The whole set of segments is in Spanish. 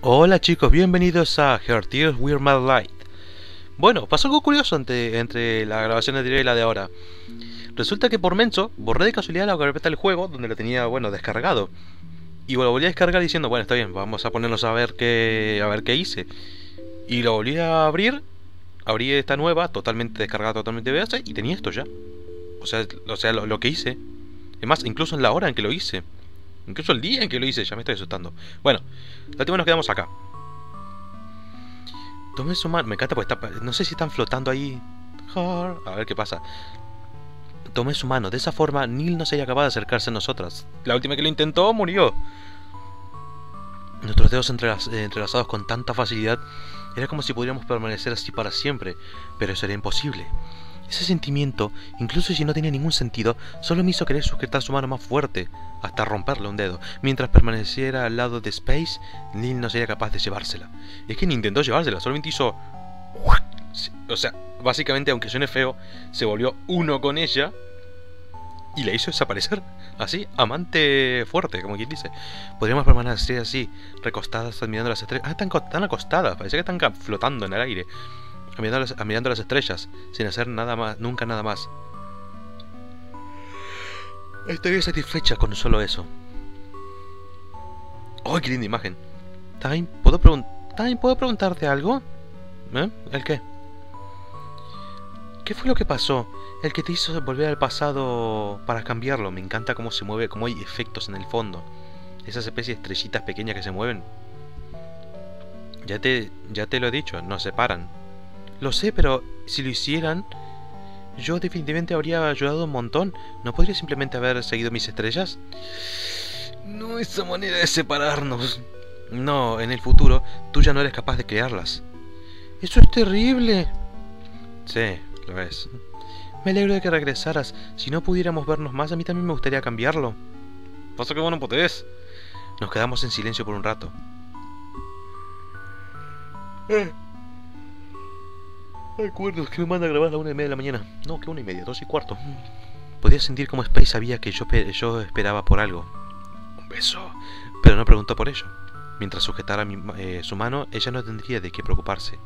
Hola chicos, bienvenidos a Heartears We're Mad Light. Bueno, pasó algo curioso entre, entre la grabación anterior y la de ahora. Resulta que por menso borré de casualidad la carpeta del juego donde lo tenía, bueno, descargado. Y lo volví a descargar diciendo, bueno, está bien, vamos a ponernos a ver qué, a ver qué hice. Y lo volví a abrir, abrí esta nueva, totalmente descargada, totalmente BS, y tenía esto ya. O sea, o sea lo, lo que hice. Es más, incluso en la hora en que lo hice. Incluso el día en que lo hice, ya me estoy asustando. Bueno, la última nos quedamos acá. Tomé su mano. Me encanta porque está. No sé si están flotando ahí. A ver qué pasa. Tomé su mano. De esa forma, Neil no sería capaz de acercarse a nosotras. La última que lo intentó murió. Nuestros dedos entrelazados con tanta facilidad. Era como si pudiéramos permanecer así para siempre. Pero eso era imposible. Ese sentimiento, incluso si no tenía ningún sentido, solo me hizo querer sujetar su mano más fuerte, hasta romperle un dedo. Mientras permaneciera al lado de Space, Neil no sería capaz de llevársela. Es que ni intentó llevársela, solamente hizo... O sea, básicamente, aunque suene feo, se volvió uno con ella y la hizo desaparecer. Así, amante fuerte, como quien dice. Podríamos permanecer así, recostadas, admirando las estrellas. Ah, están acostadas, parece que están flotando en el aire mirando las, estrellas, sin hacer nada más, nunca nada más. Estoy satisfecha con solo eso. ¡Ay, qué linda imagen! ¿Time? ¿Puedo, ¿puedo preguntarte algo? ¿Eh? ¿El qué? ¿Qué fue lo que pasó? El que te hizo volver al pasado para cambiarlo. Me encanta cómo se mueve, cómo hay efectos en el fondo. Esas especies de estrellitas pequeñas que se mueven. Ya te, ya te lo he dicho, no se paran. Lo sé, pero si lo hicieran, yo definitivamente habría ayudado un montón. ¿No podría simplemente haber seguido mis estrellas? No esa manera de separarnos. No, en el futuro tú ya no eres capaz de crearlas. Eso es terrible. Sí, lo es. Me alegro de que regresaras. Si no pudiéramos vernos más, a mí también me gustaría cambiarlo. Pasa que vos no podés. Nos quedamos en silencio por un rato. Eh. Acuerdos que me manda a grabar a la una y media de la mañana. No, que una y media, dos y cuarto. Podía sentir como Space sabía que yo, esperaba por algo. Un beso. Pero no preguntó por ello. Mientras sujetara eh, su mano, ella no tendría de qué preocuparse.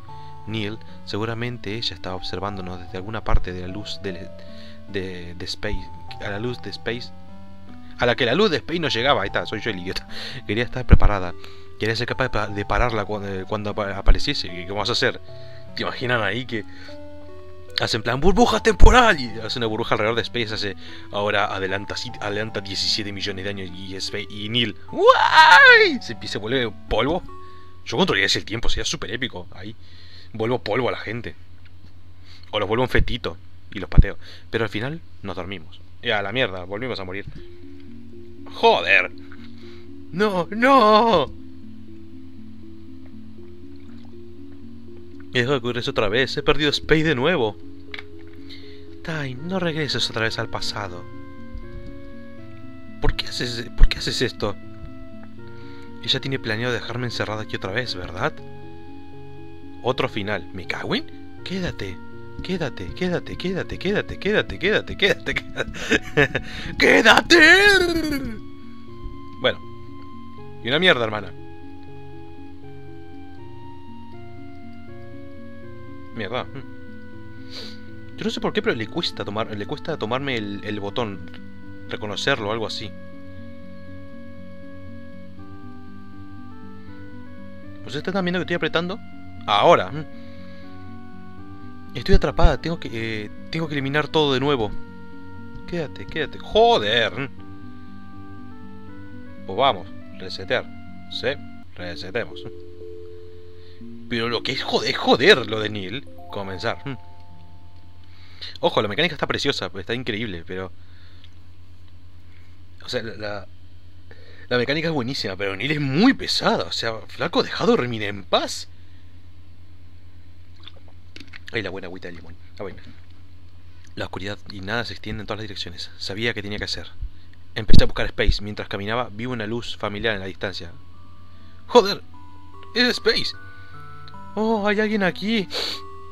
Neil, seguramente ella estaba observándonos desde alguna parte de la luz de, Space. A la luz de Space. A la que la luz de Space no llegaba. Ahí está, soy yo el idiota. Quería estar preparada. Quería ser capaz de pararla cuando, cuando apareciese. ¿Qué vamos a hacer? ¿Te imaginan ahí que hacen plan burbuja temporal y hace una burbuja alrededor de Space hace ahora adelanta, adelanta 17 millones de años y, Space, y Neil se, vuelve polvo. Yo controlaría ese tiempo sería súper épico ahí. Vuelvo polvo a la gente. O los vuelvo un fetito y los pateo. Pero al final nos dormimos. Y a la mierda volvimos a morir. Joder no no Dejo de ocurrir otra vez. He perdido Space de nuevo. Tai, no regreses otra vez al pasado. ¿Por qué haces, ¿por qué haces esto? Ella tiene planeado dejarme encerrada aquí otra vez, ¿verdad? Otro final. ¿Me cago Quédate. Quédate, quédate, quédate, quédate, quédate, quédate, quédate, quédate. ¡Quédate! Bueno. Y una mierda, hermana. Mierda. Yo no sé por qué, pero le cuesta tomar, le cuesta tomarme el, botón, reconocerlo algo así. ¿Ustedes están viendo que estoy apretando? Ahora. Estoy atrapada, tengo que eh, tengo que eliminar todo de nuevo. Quédate, quédate. Joder. Pues vamos, resetear. Sí, resetemos. Pero lo que es joder, joder lo de Neil. Comenzar. Hmm. Ojo, la mecánica está preciosa, está increíble, pero... O sea, la, la mecánica es buenísima, pero Neil es muy pesada. O sea, flaco, dejado dormir en paz. Ay, la buena agüita de limón. Ah, bueno. La oscuridad y nada se extiende en todas las direcciones. Sabía que tenía que hacer. Empecé a buscar Space. Mientras caminaba, vi una luz familiar en la distancia. ¡Joder! ¡Es Space! Oh, hay alguien aquí.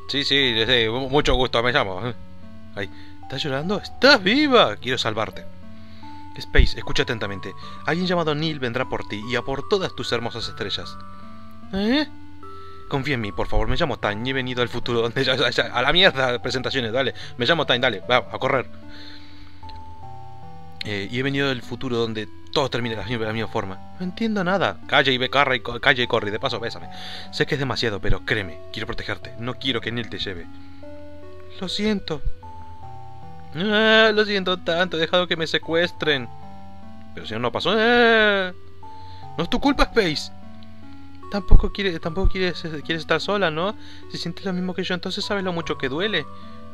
Sí, sí, mucho gusto, me llamo. Ay, ¿estás llorando? ¡Estás viva! Quiero salvarte. Space, escucha atentamente. Alguien llamado Neil vendrá por ti y a por todas tus hermosas estrellas. ¿Eh? Confía en mí, por favor, me llamo Time y he venido al futuro donde ya, a la mierda presentaciones, dale. Me llamo Time, dale, va, a correr. Eh, y he venido del futuro donde todo termina de la, misma forma. No entiendo nada. Calla y ve, carra y calla y corre. De paso, bésame. Sé que es demasiado, pero créeme, quiero protegerte. No quiero que Neil te lleve. Lo siento. Ah, lo siento tanto. He dejado que me secuestren. Pero si no, no pasó. No es tu culpa, Space. Tampoco, quiere, tampoco quieres, quieres estar sola, ¿no? Si sientes lo mismo que yo, entonces sabes lo mucho que duele.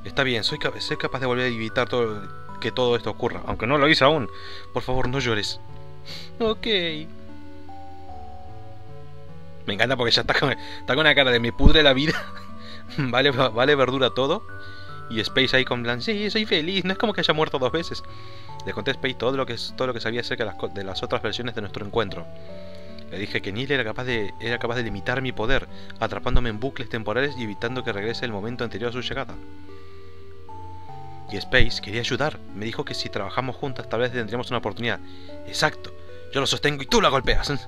Está bien, soy, soy capaz de volver a evitar todo, que todo esto ocurra, aunque no lo hice aún. Por favor, no llores. Ok. Me encanta porque ya está con, está con una cara de me pudre la vida. vale, vale verdura todo. Y Space ahí con plan, sí, soy feliz, no es como que haya muerto dos veces. Le conté a Space todo lo que, todo lo que sabía acerca de las, de las otras versiones de nuestro encuentro. Le dije que Neil era capaz, de, era capaz de limitar mi poder, atrapándome en bucles temporales y evitando que regrese el momento anterior a su llegada. Y Space quería ayudar. Me dijo que si trabajamos juntas tal vez tendríamos una oportunidad. Exacto. Yo lo sostengo y tú la golpeas.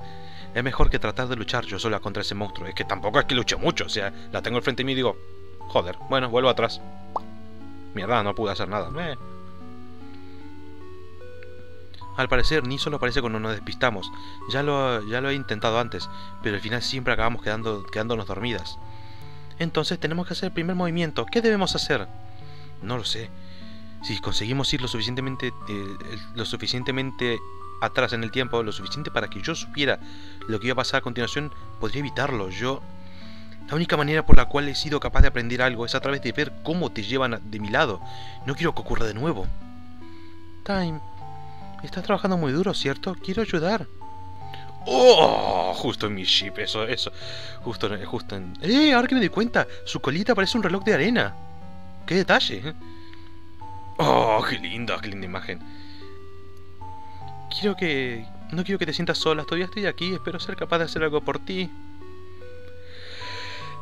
Es mejor que tratar de luchar yo sola contra ese monstruo. Es que tampoco es que luche mucho. O sea, la tengo al frente de mí y digo, joder, bueno, vuelvo atrás. Mierda, no pude hacer nada. Eh. Al parecer, ni solo aparece cuando nos despistamos. Ya lo, ya lo he intentado antes, pero al final siempre acabamos quedando, quedándonos dormidas. Entonces tenemos que hacer el primer movimiento. ¿Qué debemos hacer? No lo sé. Si conseguimos ir lo suficientemente, eh, lo suficientemente atrás en el tiempo, lo suficiente para que yo supiera lo que iba a pasar a continuación, podría evitarlo. Yo... La única manera por la cual he sido capaz de aprender algo es a través de ver cómo te llevan de mi lado. No quiero que ocurra de nuevo. Time, Estás trabajando muy duro, ¿cierto? Quiero ayudar. ¡Oh! Justo en mi ship, eso, eso. Justo, justo en... ¡Eh! Ahora que me doy cuenta, su colita parece un reloj de arena. ¡Qué detalle! ¡Oh! ¡Qué linda, qué linda imagen! Quiero que... No quiero que te sientas sola, todavía estoy aquí, espero ser capaz de hacer algo por ti.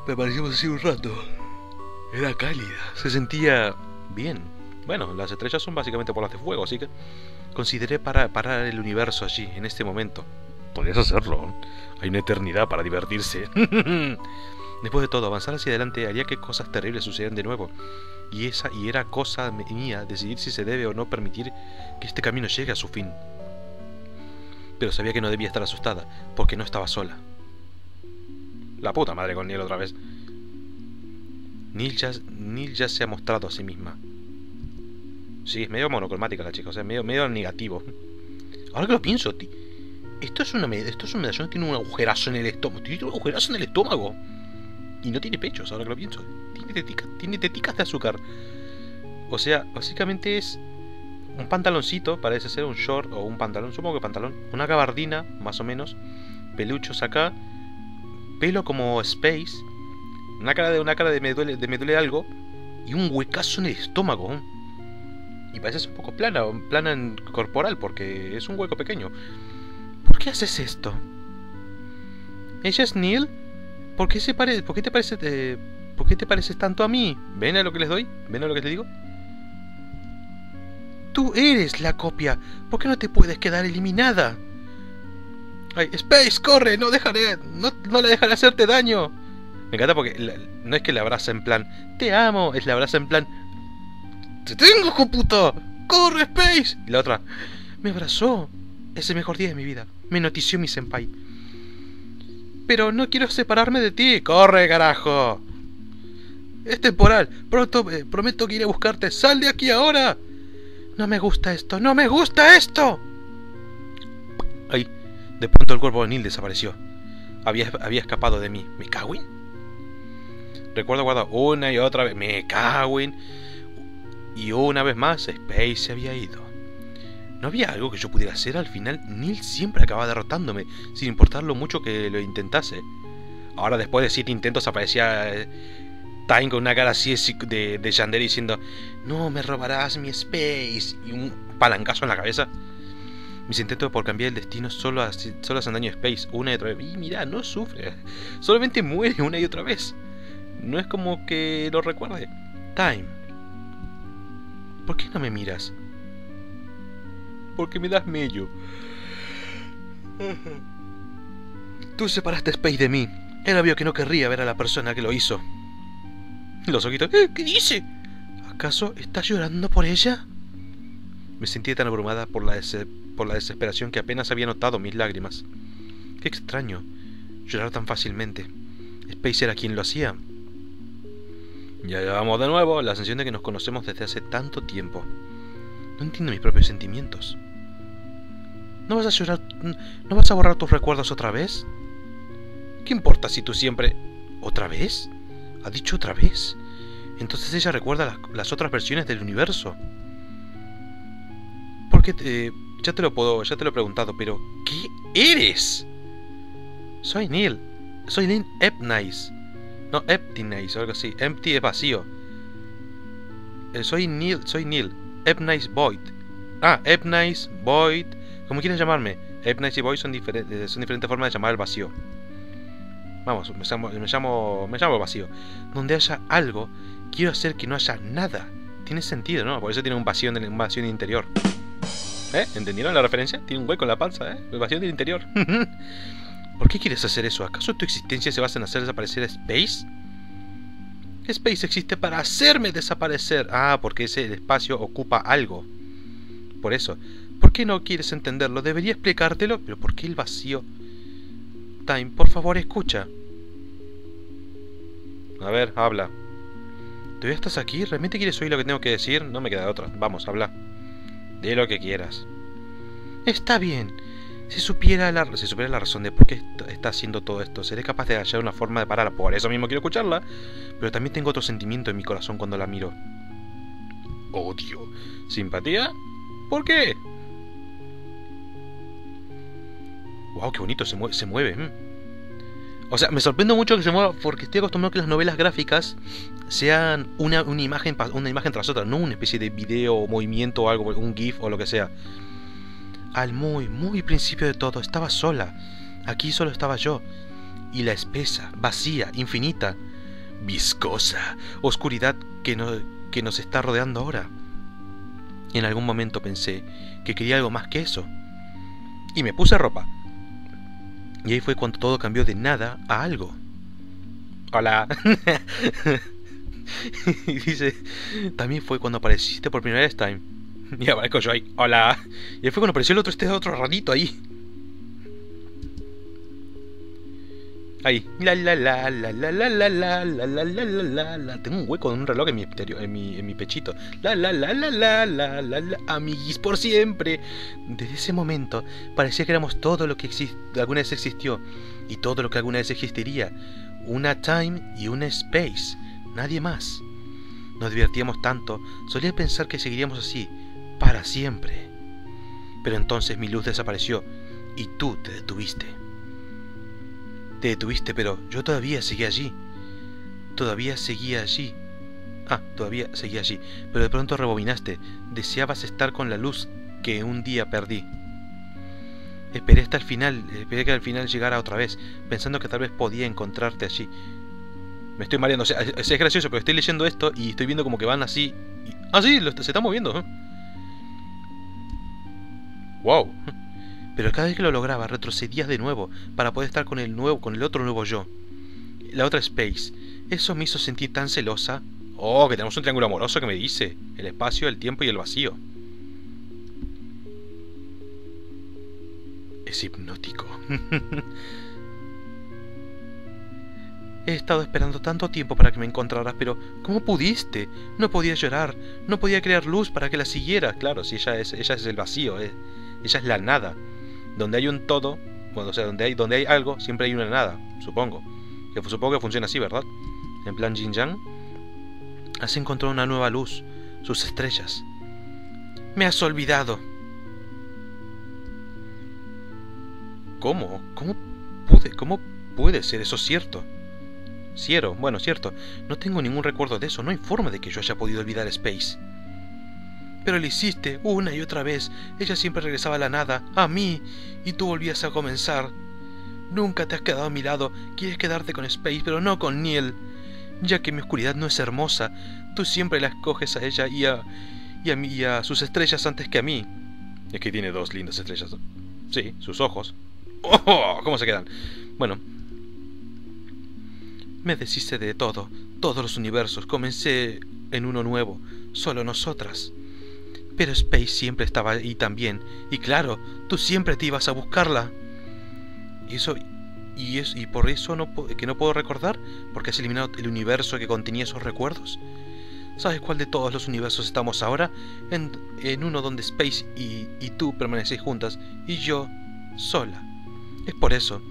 Me parecimos así un rato. Era cálida, se sentía bien. Bueno, las estrellas son básicamente bolas de fuego, así que... Consideré parar el universo allí, en este momento. Podrías hacerlo. Hay una eternidad para divertirse. Después de todo, avanzar hacia adelante haría que cosas terribles sucedieran de nuevo. Y esa y era cosa mía decidir si se debe o no permitir que este camino llegue a su fin. Pero sabía que no debía estar asustada, porque no estaba sola. La puta madre con Neil otra vez. Neil ya, Neil ya se ha mostrado a sí misma. Sí, es medio monocromática la chica, o sea, medio, medio negativo. Ahora que lo pienso, tío. Esto es una esto es un medallón tiene un agujerazo en el estómago. Tiene un agujerazo en el estómago. Y no tiene pechos, ahora que lo pienso. Tiene teticas, tiene teticas de azúcar. O sea, básicamente es un pantaloncito, parece ser un short o un pantalón, supongo que pantalón. Una gabardina, más o menos. Peluchos acá. Pelo como Space. Una cara de una cara de me duele, de me duele algo. Y un huecazo en el estómago. Y parece un poco plana, plana en corporal, porque es un hueco pequeño. ¿Por qué haces esto? ¿Ella es Neil? ¿Por qué, se pare ¿Por qué te parece... Eh, ¿Por qué te pareces tanto a mí? ¿Ven a lo que les doy? ¿Ven a lo que te digo? Tú eres la copia. ¿Por qué no te puedes quedar eliminada? Ay, Space, corre, no dejaré, no, no le dejaré hacerte daño. Me encanta porque no es que la abraza en plan, te amo, es la abraza en plan, ¡Te tengo, computo! ¡Corre, Space! Y la otra, me abrazó. Es el mejor día de mi vida. Me notició mi senpai. Pero no quiero separarme de ti. ¡Corre, carajo! Es temporal. Pronto eh, prometo que iré a buscarte. ¡Sal de aquí ahora! No me gusta esto. ¡No me gusta esto! Ay, de pronto el cuerpo de Neil desapareció. Había, había escapado de mí. ¿Me cago Recuerdo guardar una y otra vez. Me cago y una vez más, Space se había ido. No había algo que yo pudiera hacer, al final Neil siempre acababa derrotándome, sin importar lo mucho que lo intentase. Ahora después de siete intentos aparecía eh, Time con una cara así de, de Yandere diciendo No me robarás mi Space y un palancazo en la cabeza. Mis intentos por cambiar el destino solo, solo hacen daño a Space una y otra vez. Y mira, no sufre. Solamente muere una y otra vez. No es como que lo recuerde. Time ¿Por qué no me miras? Porque me das mello. Tú separaste Space de mí. Era obvio que no querría ver a la persona que lo hizo. Los ojitos. ¿Eh? ¿Qué dice? ¿Acaso está llorando por ella? Me sentí tan abrumada por la, desesperación que apenas había notado mis lágrimas. Qué extraño, llorar tan fácilmente. Space era quien lo hacía. Ya vamos de nuevo, la sensación de que nos conocemos desde hace tanto tiempo. No entiendo mis propios sentimientos. ¿No vas a llorar? ¿No vas a borrar tus recuerdos otra vez? ¿Qué importa si tú siempre... ¿Otra vez? ¿Ha dicho otra vez? Entonces ella recuerda las, otras versiones del universo. Porque te, ya te lo puedo, ya te lo he preguntado, pero ¿qué eres? Soy Neil. Soy Neil Epnice. No, Eptinice o algo así. Empty es vacío. Eh, soy Neil, soy Neil. Epnice Void. Ah, Epnice Void. Como quieras llamarme. Epnice y Void son, diferentes son diferentes formas de llamar el vacío. Vamos, me llamo, me llamo, me llamo vacío. Donde haya algo, quiero hacer que no haya nada. Tiene sentido, ¿no? Por eso tiene un vacío en un vacío el interior. ¿Eh? ¿Entendieron la referencia? Tiene un hueco en la panza, ¿eh? El vacío del interior. ¿Por qué quieres hacer eso? ¿Acaso tu existencia se basa en hacer desaparecer Space? Space existe para hacerme desaparecer. Ah, porque ese espacio ocupa algo. Por eso. ¿Por qué no quieres entenderlo? Debería explicártelo, pero ¿por qué el vacío? Time, por favor, escucha. A ver, habla. ¿Todavía estás aquí? ¿Realmente quieres oír lo que tengo que decir? No me queda otra. Vamos, habla. Di lo que quieras. Está bien. Si supiera, la, si supiera la razón de por qué está haciendo todo esto, seré capaz de hallar una forma de pararla. Por eso mismo quiero escucharla. Pero también tengo otro sentimiento en mi corazón cuando la miro. Odio. ¿Simpatía? ¿Por qué? Wow, qué bonito, se mueve. Se mueve. Mm. O sea, me sorprende mucho que se mueva porque estoy acostumbrado a que las novelas gráficas sean una, una, imagen, una imagen tras otra, no una especie de video o movimiento o algo, un GIF o lo que sea. Al muy, muy principio de todo estaba sola. Aquí solo estaba yo. Y la espesa, vacía, infinita, viscosa oscuridad que, no, que nos está rodeando ahora. En algún momento pensé que quería algo más que eso. Y me puse ropa y ahí fue cuando todo cambió de nada a algo. Hola. y dice, también fue cuando apareciste por primera vez, Time. Y aparezco yo ahí, hola. Y ahí fue cuando apareció el otro, este otro ratito ahí. Ahí. La la la la la la la la la la la la la Tengo un hueco en un reloj en mi en mi, en mi pechito. La la la la la la la la amiguis por siempre. Desde ese momento parecía que éramos todo lo que alguna vez existió y todo lo que alguna vez existiría. Una time y una space. Nadie más. Nos divertíamos tanto, solía pensar que seguiríamos así, para siempre. Pero entonces mi luz desapareció y tú te detuviste. Te detuviste, pero yo todavía seguía allí. Todavía seguía allí. Ah, todavía seguía allí. Pero de pronto rebobinaste. Deseabas estar con la luz que un día perdí. Esperé hasta el final, esperé que al final llegara otra vez, pensando que tal vez podía encontrarte allí. Me estoy mareando, o sea, es gracioso, pero estoy leyendo esto y estoy viendo como que van así. Ah, sí, se está moviendo. Wow. Pero cada vez que lo lograba retrocedías de nuevo para poder estar con el nuevo, con el otro nuevo yo, la otra Space. Eso me hizo sentir tan celosa. Oh, que tenemos un triángulo amoroso que me dice el espacio, el tiempo y el vacío. Es hipnótico. He estado esperando tanto tiempo para que me encontraras, pero ¿cómo pudiste? No podía llorar, no podía crear luz para que la siguiera. Claro, si ella es, ella es el vacío, eh. ella es la nada donde hay un todo, bueno, o sea, donde hay, donde hay algo, siempre hay una nada, supongo. Que supongo que funciona así, ¿verdad? En plan Jin Yang. Has encontrado una nueva luz, sus estrellas. Me has olvidado. ¿Cómo? ¿Cómo pude? ¿Cómo puede ser eso cierto? Ciero, bueno, cierto. No tengo ningún recuerdo de eso. No hay forma de que yo haya podido olvidar Space. Pero lo hiciste una y otra vez. Ella siempre regresaba a la nada, a mí, y tú volvías a comenzar. Nunca te has quedado a mi lado. Quieres quedarte con Space, pero no con Neil. Ya que mi oscuridad no es hermosa, tú siempre la escoges a ella y a, y a, mí, y a sus estrellas antes que a mí. Es que tiene dos lindas estrellas. Sí, sus ojos. ¡Oh! ¿Cómo se quedan? Bueno. Me deshice de todo, todos los universos. Comencé en uno nuevo, solo nosotras. Pero Space siempre estaba ahí también. Y claro, tú siempre te ibas a buscarla. Y eso... ¿Y, es, y por eso no, que no puedo recordar? ¿Porque has eliminado el universo que contenía esos recuerdos? ¿Sabes cuál de todos los universos estamos ahora? En, en uno donde Space y, y tú permanecéis juntas y yo sola. Es por eso.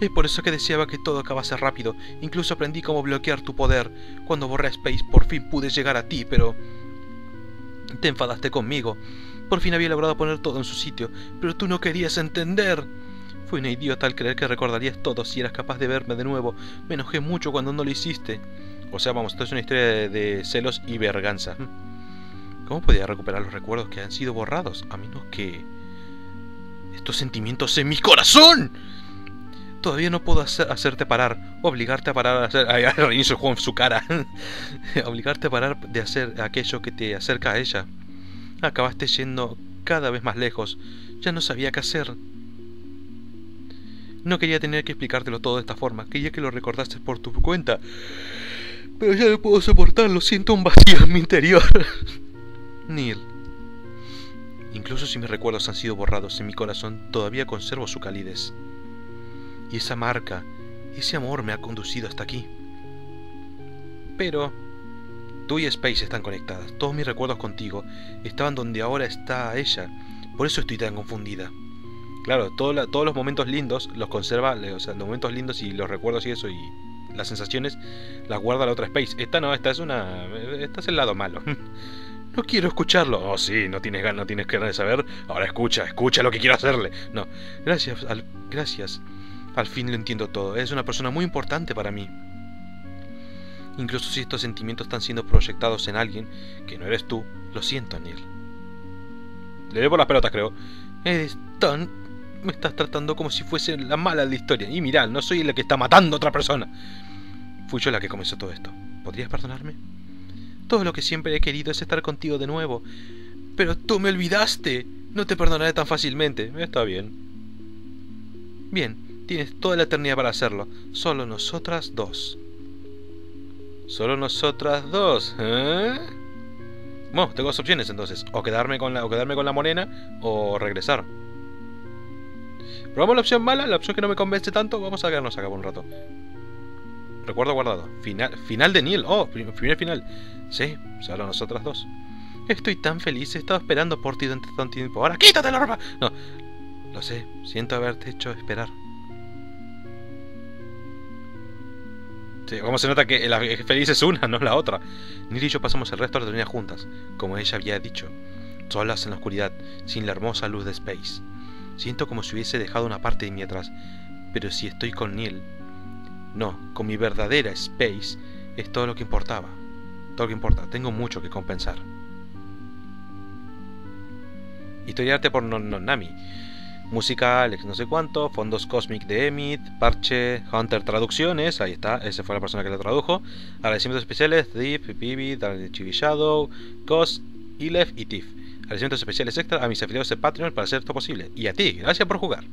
Es por eso que deseaba que todo acabase rápido. Incluso aprendí cómo bloquear tu poder. Cuando borré a Space por fin pude llegar a ti, pero... Te enfadaste conmigo. Por fin había logrado poner todo en su sitio, pero tú no querías entender. Fui una idiota al creer que recordarías todo si eras capaz de verme de nuevo. Me enojé mucho cuando no lo hiciste. O sea, vamos, esto es una historia de, celos y verganza. ¿Cómo podía recuperar los recuerdos que han sido borrados? A menos que... Estos sentimientos en mi corazón. Todavía no puedo hacerte parar, obligarte a parar a hacer... Ay, reinicio en su cara. obligarte a parar de hacer aquello que te acerca a ella. Acabaste yendo cada vez más lejos. Ya no sabía qué hacer. No quería tener que explicártelo todo de esta forma. Quería que lo recordases por tu cuenta. Pero ya no puedo soportarlo. Siento un vacío en mi interior. Neil. Incluso si mis recuerdos han sido borrados en mi corazón, todavía conservo su calidez. Y esa marca, ese amor me ha conducido hasta aquí. Pero tú y Space están conectadas. Todos mis recuerdos contigo estaban donde ahora está ella. Por eso estoy tan confundida. Claro, todos los momentos lindos los conserva, o sea, los momentos lindos y los recuerdos y eso y las sensaciones las guarda la otra Space. Esta no, esta es una... Esta es el lado malo. No quiero escucharlo. Oh, sí, no tienes ganas, no tienes ganas de saber. Ahora escucha, escucha lo que quiero hacerle. No, gracias, gracias. Al fin lo entiendo todo. Es una persona muy importante para mí. Incluso si estos sentimientos están siendo proyectados en alguien que no eres tú, lo siento, Neil. Le debo las pelotas, creo. Eres. Me estás tratando como si fuese la mala de la historia. Y mirad, no soy la que está matando a otra persona. Fui yo la que comenzó todo esto. ¿Podrías perdonarme? Todo lo que siempre he querido es estar contigo de nuevo. Pero tú me olvidaste. No te perdonaré tan fácilmente. Está bien. Bien, Tienes toda la eternidad para hacerlo. Solo nosotras dos. Solo nosotras dos, ¿eh? Bueno, tengo dos opciones entonces. O quedarme con la, o quedarme con la morena o regresar. Probamos la opción mala, la opción que no me convence tanto. Vamos a quedarnos acá por un rato. Recuerdo guardado. Final, final de Neil. Oh, primer final. Sí, solo nosotras dos. Estoy tan feliz. He estado esperando por ti durante tanto tiempo. Ahora quítate la ropa. No, lo sé. Siento haberte hecho esperar. Sí, como se nota que la feliz es una, no la otra. Neil y yo pasamos el resto de la tornea juntas, como ella había dicho, solas en la oscuridad, sin la hermosa luz de Space. Siento como si hubiese dejado una parte de mí atrás, pero si estoy con Neil, no, con mi verdadera Space, es todo lo que importaba. Todo lo que importa, tengo mucho que compensar. Historiarte por Nonami. Música, Alex no sé cuánto, fondos Cosmic de Emit, Parche, Hunter Traducciones, ahí está, esa fue la persona que lo tradujo. Agradecimientos especiales, Deep, Bibi, Chibi Shadow, Cos, Ilef y Tiff. Agradecimientos especiales extra a mis afiliados de Patreon para hacer esto posible. Y a ti, gracias por jugar.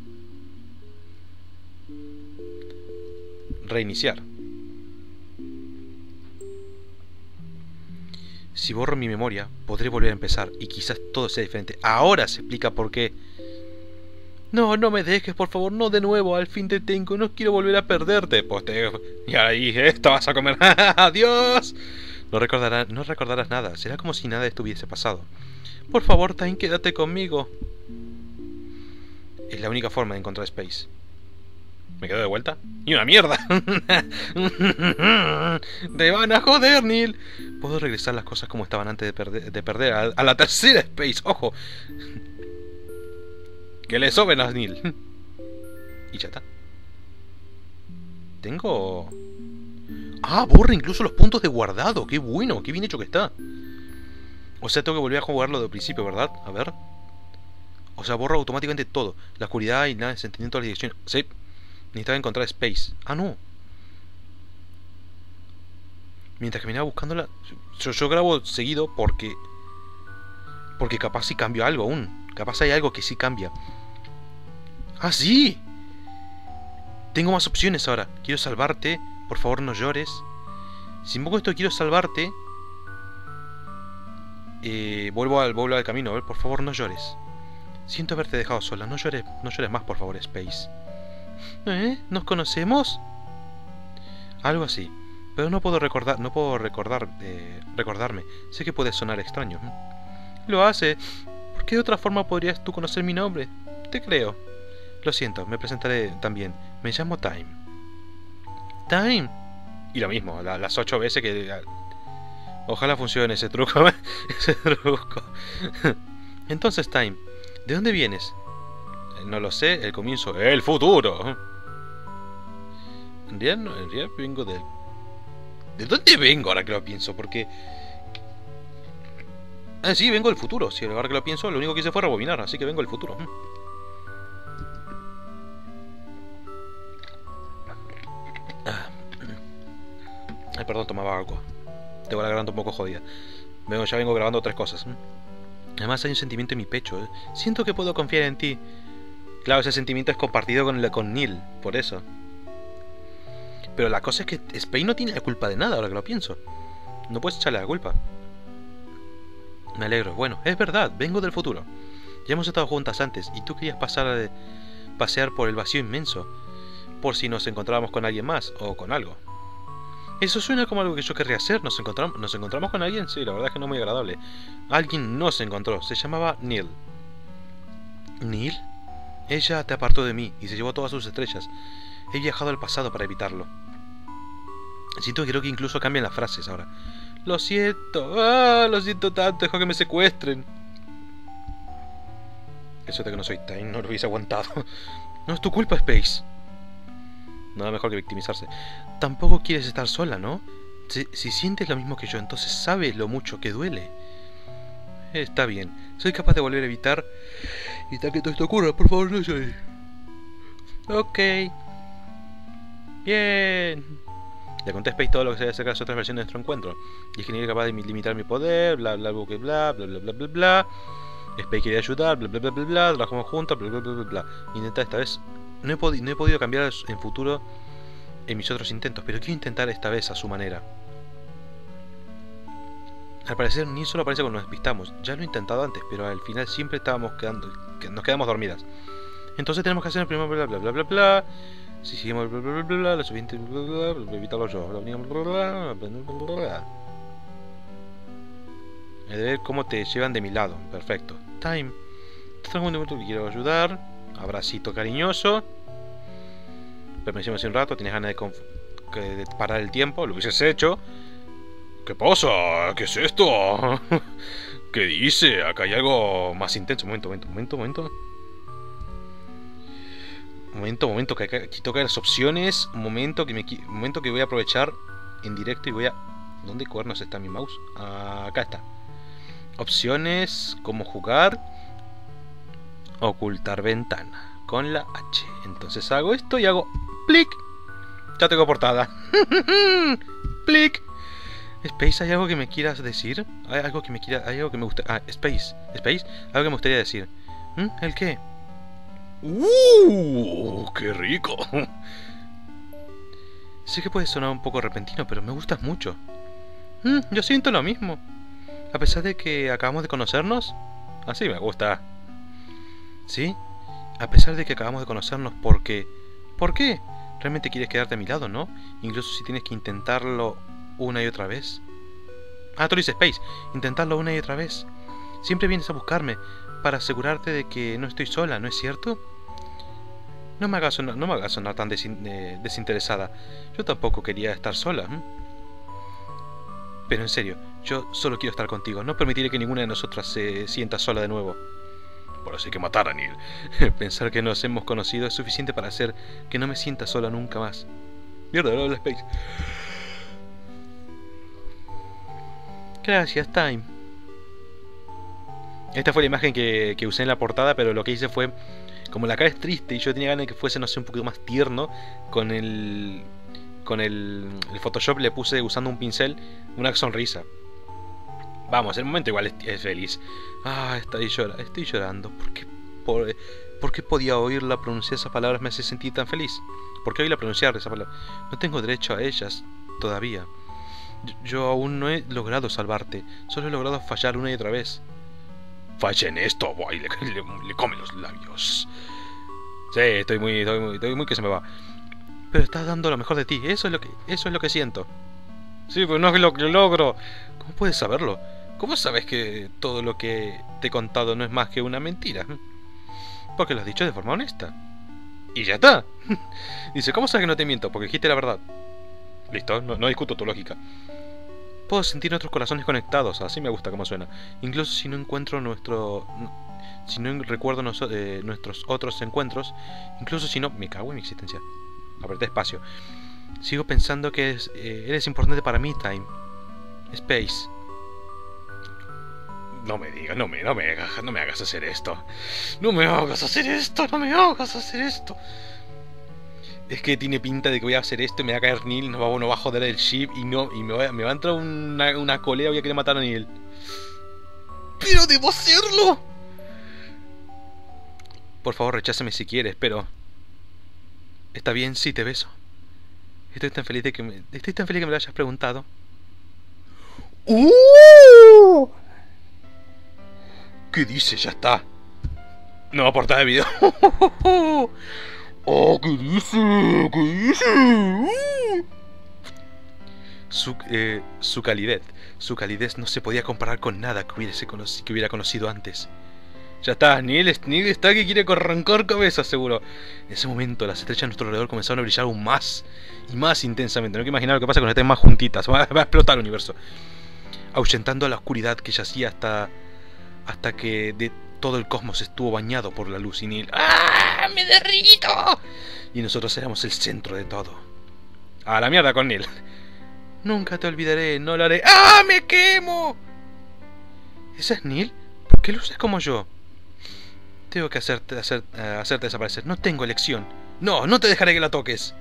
Reiniciar. Si borro mi memoria, podré volver a empezar y quizás todo sea diferente. Ahora se explica por qué no, no me dejes, por favor, no de nuevo, al fin te tengo, no quiero volver a perderte. Pues te... Y ahí, esto vas a comer. ¡Adiós! No recordarás, no recordarás nada, será como si nada estuviese pasado. Por favor, Time, quédate conmigo. Es la única forma de encontrar Space. ¿Me quedo de vuelta? ¡Y una mierda! ¡Te van a joder, Neil! Puedo regresar las cosas como estaban antes de perder, de perder a, a la tercera Space, ojo. Que le soben a Neil. y ya está. Tengo... Ah, borra incluso los puntos de guardado. Qué bueno, qué bien hecho que está. O sea, tengo que volver a jugarlo de principio, ¿verdad? A ver. O sea, borra automáticamente todo. La oscuridad y nada de sentimiento de la dirección. Sí. Necesitaba encontrar Space. Ah, no. Mientras que venía buscándola... Yo, yo grabo seguido porque... Porque capaz si cambio algo aún. Capaz hay algo que sí cambia. ¡Ah, sí! Tengo más opciones ahora. Quiero salvarte. Por favor, no llores. Si un poco esto quiero salvarte, eh, vuelvo, al, vuelvo al camino. Por favor, no llores. Siento haberte dejado sola. No llores, no llores más, por favor, Space. ¿Eh? ¿Nos conocemos? Algo así. Pero no puedo recordar, no puedo recordar, eh, recordarme. Sé que puede sonar extraño. Lo hace. ¿Por qué de otra forma podrías tú conocer mi nombre? Te creo. Lo siento, me presentaré también. Me llamo Time. Time. Y lo mismo, las ocho veces que... Ojalá funcione ese truco. ese truco. Entonces, Time, ¿de dónde vienes? Eh, no lo sé, el comienzo... ¡El futuro! En realidad, en realidad vengo de... ¿De dónde vengo ahora que lo pienso? Porque... Ah, sí, vengo del futuro. Si ahora que lo pienso, lo único que hice fue rebobinar, así que vengo del futuro. Perdón, tomaba agua. Tengo la garganta un poco jodida. Vengo, ya vengo grabando tres cosas. Además hay un sentimiento en mi pecho. ¿eh? Siento que puedo confiar en ti. Claro, ese sentimiento es compartido con, con Neil, por eso. Pero la cosa es que Spain no tiene la culpa de nada, ahora que lo pienso. No puedes echarle la culpa. Me alegro. Bueno, es verdad, vengo del futuro. Ya hemos estado juntas antes y tú querías pasar a pasear por el vacío inmenso, por si nos encontrábamos con alguien más o con algo. Eso suena como algo que yo querría hacer. ¿Nos encontramos, ¿Nos encontramos con alguien? Sí, la verdad es que no muy agradable. Alguien no se encontró. Se llamaba Neil. ¿Neil? Ella te apartó de mí y se llevó todas sus estrellas. He viajado al pasado para evitarlo. Siento que creo que incluso cambian las frases ahora. Lo siento, ah, lo siento tanto, dejo que me secuestren. Eso de que no soy Time, no lo hubiese aguantado. No es tu culpa, Space. Nada mejor que victimizarse. Tampoco quieres estar sola, ¿no? Si, sientes lo mismo que yo, entonces sabes lo mucho que duele. Está bien. Soy capaz de volver a evitar... Evitar que todo esto ocurra. Por favor, no soy... Ok. Bien. Le conté a Space todo lo que se acerca de las otras versiones de nuestro encuentro. Y es que ni capaz de limitar mi poder, bla bla bla bla bla bla bla bla bla. Space quería ayudar, bla bla bla bla bla, trabajamos juntos, bla bla bla bla bla. Intenta esta vez no he, podido cambiar en futuro en mis otros intentos, pero quiero intentar esta vez a su manera. Al parecer ni solo aparece cuando nos despistamos. Ya lo he intentado antes, pero al final siempre estábamos quedando, nos quedamos dormidas. Entonces tenemos que hacer el primero bla bla bla bla bla. Si seguimos bla bla bla bla, bla lo suficiente bla bla bla, evitarlo yo. Bla bla bla bla bla bla. He de ver cómo te llevan de mi lado. Perfecto. Time. Quiero ayudar abracito cariñoso. Hace un rato, tienes ganas de, parar el tiempo, lo hubieses hecho. ¿Qué pasa? ¿Qué es esto? ¿Qué dice? Acá hay algo más intenso. Momento, momento, momento, momento. Momento, momento, que aquí toca las opciones. Momento que me momento que voy a aprovechar en directo y voy a. ¿Dónde cuernos está mi mouse? acá está. Opciones, cómo jugar ocultar ventana con la H. Entonces hago esto y hago plic. Ya tengo portada. plic. Space, ¿hay algo que me quieras decir? ¿Hay algo que me quiera, hay algo que me gusta? Ah, Space, Space, algo que me gustaría decir. ¿Mm? ¿El qué? ¡Uh! ¡Qué rico! sé que puede sonar un poco repentino, pero me gustas mucho. Mm, yo siento lo mismo. A pesar de que acabamos de conocernos, así me gusta. ¿Sí? A pesar de que acabamos de conocernos porque... ¿Por qué? Realmente quieres quedarte a mi lado, ¿no? Incluso si tienes que intentarlo una y otra vez. Ah, tú dices Space, intentarlo una y otra vez. Siempre vienes a buscarme para asegurarte de que no estoy sola, ¿no es cierto? No me hagas sonar, tan eh, desinteresada. Yo tampoco quería estar sola. Pero en serio, yo solo quiero estar contigo. No permitiré que ninguna de nosotras se sienta sola de nuevo. Por hay que matar a Neil. Pensar que nos hemos conocido es suficiente para hacer que no me sienta sola nunca más. Mierda, no Space. Gracias, Time. Esta fue la imagen que, que, usé en la portada, pero lo que hice fue. Como la cara es triste y yo tenía ganas de que fuese, no sé, un poquito más tierno, con el. Con el, el Photoshop le puse usando un pincel una sonrisa. Vamos, el momento igual es, feliz. Ah, estoy, llorando, estoy llorando. Porque por, ¿Por qué podía oírla pronunciar esas palabras me hace sentir tan feliz? ¿Por qué oírla pronunciar esas palabras? No tengo derecho a ellas todavía. Yo, aún no he logrado salvarte, solo he logrado fallar una y otra vez. Falla en esto, boy, le, le, le come los labios. Sí, estoy muy, estoy muy, estoy muy que se me va. Pero estás dando lo mejor de ti, eso es lo que, eso es lo que siento. Sí, pero no es lo que logro. ¿Cómo puedes saberlo? ¿Cómo sabes que todo lo que te he contado no es más que una mentira? Porque lo has dicho de forma honesta. Y ya está. Dice, ¿cómo sabes que no te miento? Porque dijiste la verdad. Listo, no, discuto tu lógica. Puedo sentir nuestros corazones conectados, así me gusta como suena. Incluso si no encuentro nuestro... Si no recuerdo eh, nuestros otros encuentros, incluso si no... Me cago en mi existencia. Apreté espacio. Sigo pensando que es, eh, eres importante para mí, Time. Space. No me digas, no me, no me, hagas, no me hagas hacer esto. No me hagas hacer esto, no me hagas hacer esto. Es que tiene pinta de que voy a hacer esto y me va a caer Neil, no va, no va a joder el ship y no y me, va, me va a entrar una, una colea voy a querer matar a Neil. ¡Pero debo hacerlo! Por favor, recházame si quieres, pero... Está bien si te beso. Estoy tan feliz de que me, estoy tan feliz que me lo hayas preguntado. ¡Uh! ¿Qué dice? Ya está. No portada de video. ¡Oh, qué dice! ¿Qué dice? Uh. Su, eh, su calidez. Su calidez no se podía comparar con nada que, hubiese que hubiera conocido antes. Ya está, Neil, Neil está que quiere arrancar cabeza, seguro. En ese momento, las estrellas a nuestro alrededor comenzaron a brillar aún más y más intensamente. No hay que imaginar lo que pasa cuando estén más juntitas. Va, va a explotar el universo. Ahuyentando a la oscuridad que yacía hasta. Hasta que de todo el cosmos estuvo bañado por la luz y Neil. ¡Ah! ¡Me derrito! Y nosotros éramos el centro de todo. A la mierda con Neil. Nunca te olvidaré, no lo haré. ¡Ah! ¡Me quemo! ¿Ese es Neil? ¿Por qué luces como yo? Tengo que hacerte, hacer, hacerte desaparecer. No tengo elección. No, no te dejaré que la toques.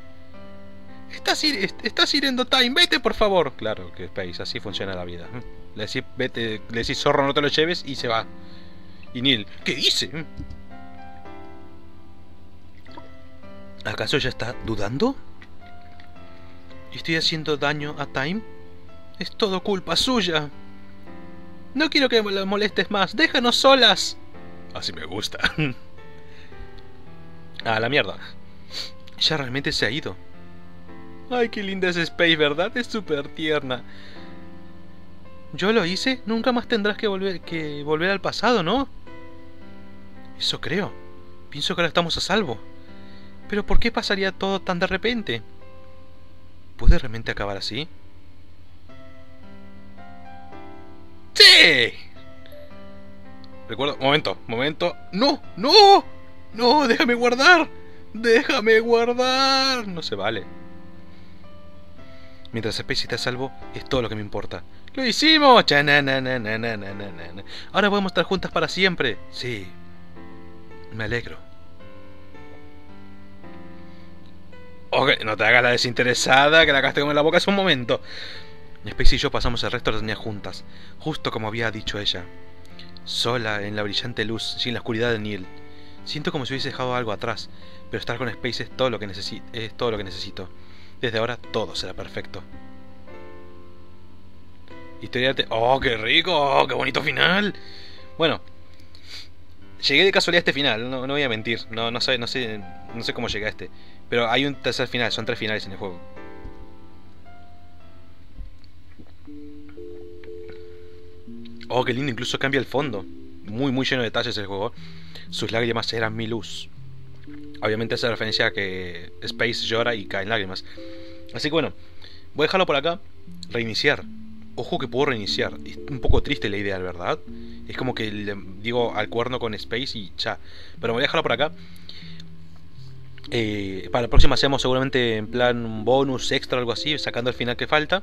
Estás, ir, estás hiriendo Time, vete por favor. Claro que Space, así funciona la vida. Le decís, vete, le decís zorro, no te lo lleves y se va. Y Neil, ¿qué dice? ¿Acaso ya está dudando? ¿Estoy haciendo daño a Time? Es todo culpa suya. No quiero que la molestes más. Déjanos solas. Así me gusta. A la mierda. Ya realmente se ha ido. Ay, qué linda es Space, ¿verdad? Es súper tierna. Yo lo hice, nunca más tendrás que volver, que volver al pasado, ¿no? Eso creo. Pienso que ahora estamos a salvo. Pero ¿por qué pasaría todo tan de repente? ¿Puede realmente acabar así? ¡Sí! Recuerdo, momento, momento. ¡No! ¡No! ¡No! ¡Déjame guardar! ¡Déjame guardar! No se vale. Mientras Space esté a salvo, es todo lo que me importa. ¡Lo hicimos! Ahora podemos estar juntas para siempre. Sí. Me alegro. Ok, no te hagas la desinteresada que la caste en la boca hace un momento. Space y yo pasamos el resto de los días juntas, justo como había dicho ella. Sola en la brillante luz, sin la oscuridad de Neil. Siento como si hubiese dejado algo atrás, pero estar con Space es todo lo que, necesi es todo lo que necesito. Desde ahora todo será perfecto. Historia de... ¡Oh, qué rico! ¡Oh, qué bonito final! Bueno, llegué de casualidad a este final, no, no voy a mentir. No, no, sé, no, sé, no sé cómo llegué a este. Pero hay un tercer final, son tres finales en el juego. Oh, qué lindo, incluso cambia el fondo. Muy, muy lleno de detalles el juego. Sus lágrimas eran mi luz. Obviamente hace referencia a que Space llora y caen lágrimas. Así que bueno, voy a dejarlo por acá. Reiniciar. Ojo que puedo reiniciar. Es un poco triste la idea, ¿verdad? Es como que le digo al cuerno con Space y ya. Pero voy a dejarlo por acá. Eh, para la próxima hacemos seguramente en plan un bonus extra algo así, sacando el final que falta.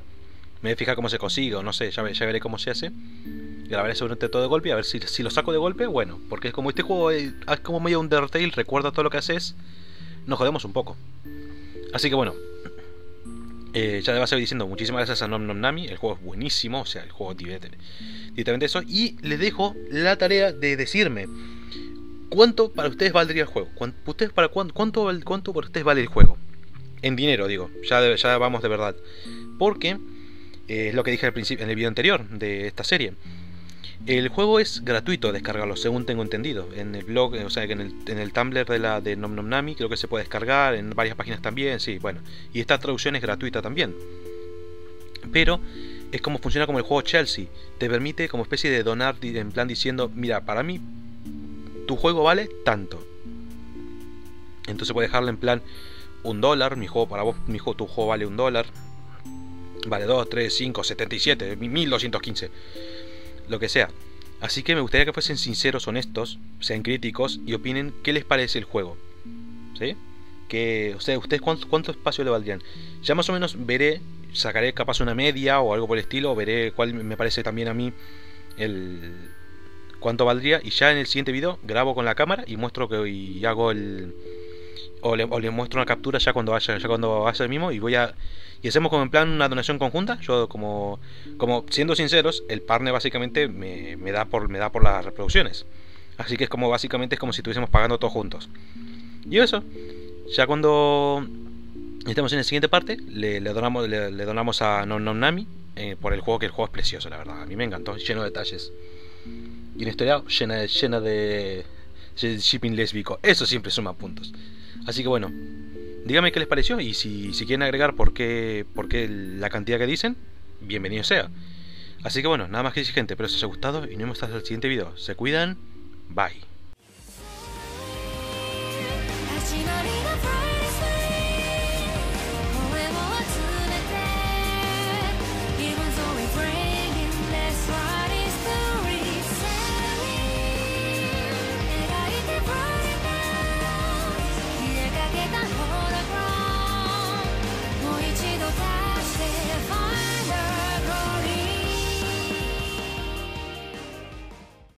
Me voy a fijar cómo se consigue o no sé, ya veré cómo se hace grabaré seguramente todo de golpe, a ver si, si lo saco de golpe, bueno, porque como este juego es, es como medio Undertale, recuerda todo lo que haces, nos jodemos un poco. Así que bueno, eh, ya te vas a ir diciendo muchísimas gracias a Nom Nom Nami, el juego es buenísimo, o sea, el juego directamente eso, y le dejo la tarea de decirme ¿Cuánto para ustedes valdría el juego? ¿Cuánto, para cuánto, cuánto, cuánto para ustedes vale el juego? En dinero, digo. Ya, ya vamos de verdad. Porque eh, es lo que dije al principio, en el video anterior de esta serie. El juego es gratuito descargarlo, según tengo entendido. En el blog, o sea, en el, en el Tumblr de la de Nom Nom Nami creo que se puede descargar, en varias páginas también, sí, bueno. Y esta traducción es gratuita también. Pero es como funciona como el juego Chelsea. Te permite como especie de donar en plan diciendo, mira, para mí tu juego vale tanto. Entonces puedes dejarle en plan un dólar, mi juego para vos, mi juego, tu juego vale un dólar. Vale 2, 3, 5, 77, 1215. Lo que sea. Así que me gustaría que fuesen sinceros, honestos, sean críticos y opinen qué les parece el juego. ¿Sí? Que, o sea, ustedes cuánto, cuánto espacio le valdrían. Ya más o menos veré, sacaré capaz una media o algo por el estilo, veré cuál me parece también a mí el, cuánto valdría y ya en el siguiente video grabo con la cámara y muestro que y hago el o le, muestro una captura ya cuando vaya ya cuando vaya el mismo y voy a y hacemos como en plan una donación conjunta. Yo como como siendo sinceros el partner básicamente me, me da por me da por las reproducciones. Así que es como básicamente es como si estuviésemos pagando todos juntos. Y eso ya cuando estemos en la siguiente parte le, donamos le, donamos a Non Non Nami eh, por el juego que el juego es precioso la verdad. A mí me encantó lleno de detalles. Y una historia llena, llena de, shipping lésbico. Eso siempre suma puntos. Así que bueno, dígame qué les pareció y si, si quieren agregar por qué, por qué la cantidad que dicen, bienvenido sea. Así que bueno, nada más que decir gente, espero que os haya gustado y nos vemos hasta el siguiente video. Se cuidan, bye.